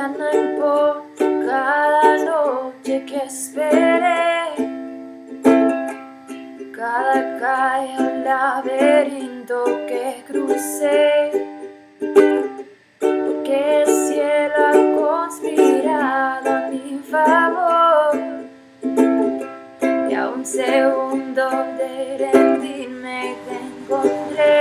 Ya no importa cada noche que esperé, cada calle o laberinto que crucé, porque el cielo ha conspirado a mi favor. Y a un segundo de rendirme te encontré.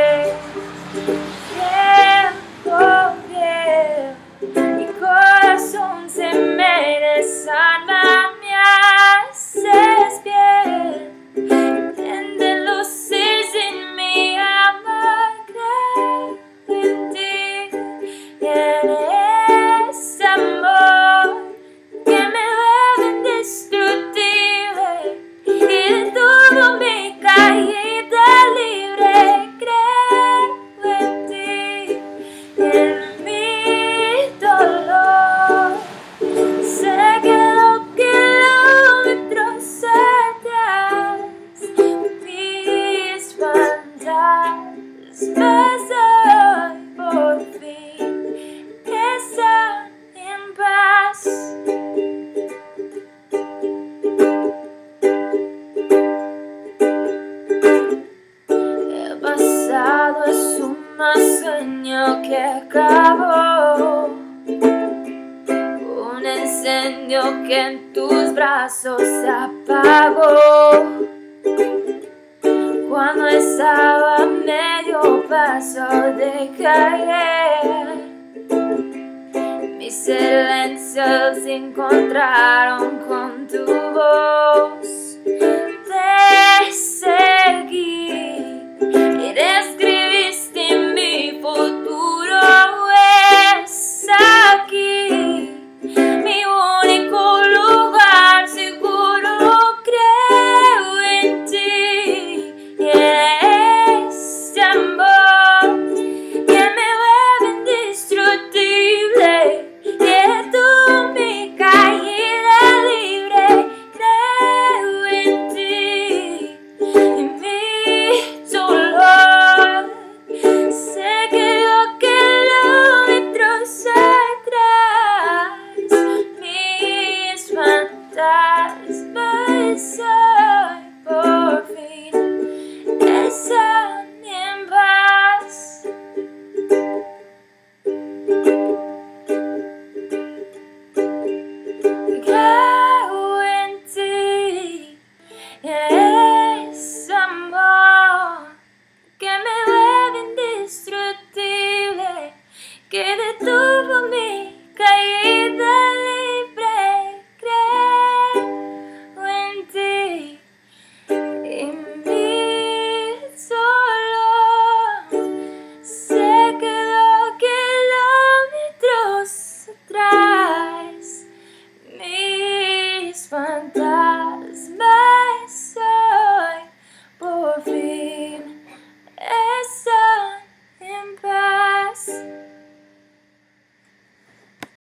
Fantasmas hoy por fin están en paz. El pasado es un sueño que acabó. Un incendio que en tus brazos se apagó. Cuando estaba a medio paso de caer, mis silencios se encontraron con tu voz. space.